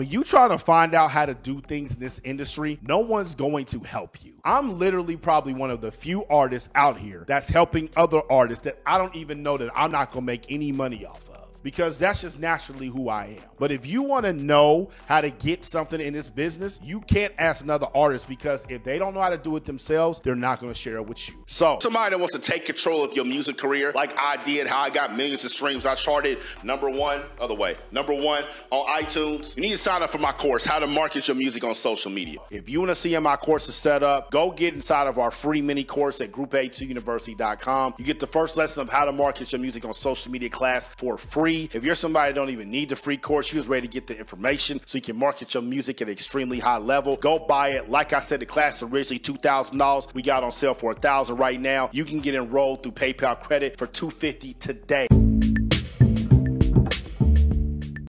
When you try to find out how to do things in this industry, no one's going to help you. I'm literally probably one of the few artists out here that's helping other artists that I don't even know that I'm not going to make any money off of because that's just naturally who I am. But if you want to know how to get something in this business, you can't ask another artist because if they don't know how to do it themselves, they're not going to share it with you. So, somebody that wants to take control of your music career, like I did, how I got millions of streams, I charted number one, other way, number one on iTunes. You need to sign up for my course, How to Market Your Music on Social Media. If you want to see how my course is set up, go get inside of our free mini course at group82university.com. You get the first lesson of how to market your music on social media class for free free. If you're somebody that don't even need the free course, you're just ready to get the information so you can market your music at an extremely high level. Go buy it. Like I said, the class originally $2,000. We got on sale for a 1000 right now. You can get enrolled through PayPal credit for 250 today.